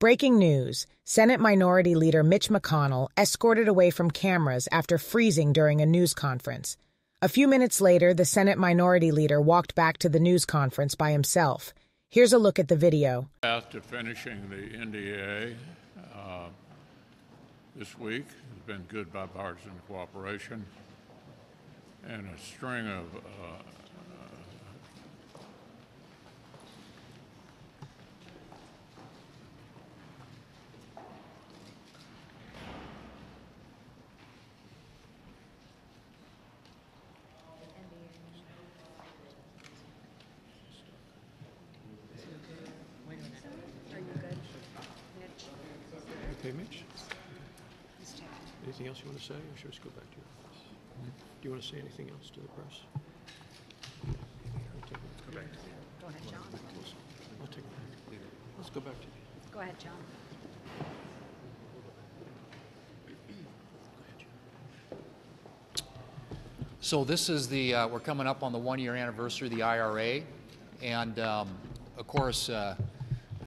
Breaking news Senate Minority Leader Mitch McConnell escorted away from cameras after freezing during a news conference. A few minutes later, the Senate Minority Leader walked back to the news conference by himself. Here's a look at the video. to finishing the NDAA uh, this week has been good bipartisan cooperation and a string of uh, Okay, Mitch? Anything else you want to say, or should we just go back to your office? Do you want to say anything else to the press? Let's go back. Go ahead, John. I'll take it back. Let's go back to you. Go ahead, John. So this is the, uh, we're coming up on the one-year anniversary of the IRA, and um, of course, uh,